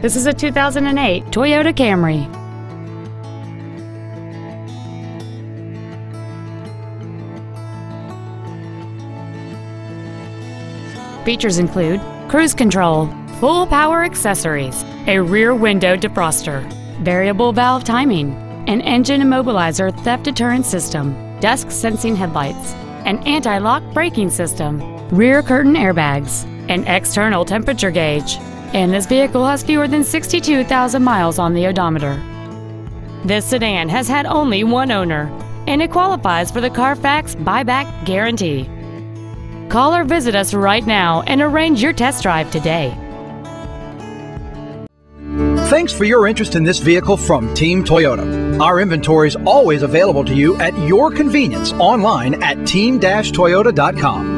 This is a 2008 Toyota Camry. Features include cruise control, full power accessories, a rear window defroster, variable valve timing, an engine immobilizer theft deterrent system, dusk sensing headlights, an anti-lock braking system, rear curtain airbags, an external temperature gauge, and this vehicle has fewer than 62,000 miles on the odometer. This sedan has had only one owner, and it qualifies for the Carfax buyback guarantee. Call or visit us right now and arrange your test drive today. Thanks for your interest in this vehicle from Team Toyota. Our inventory is always available to you at your convenience online at team-toyota.com.